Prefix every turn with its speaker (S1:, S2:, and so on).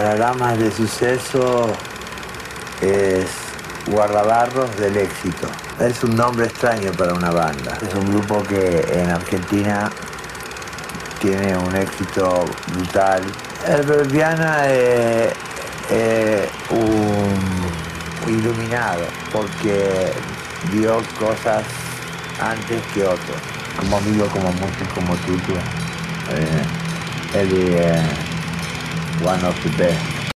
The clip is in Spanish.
S1: el
S2: damas de suceso es guardabarros del éxito. Es un nombre extraño para una banda. Es un grupo que en Argentina tiene un éxito brutal. El Verbiana es, es un iluminado porque vio cosas antes que otros. Como amigo, como muchos, como tú, tú, eh, es one of the best.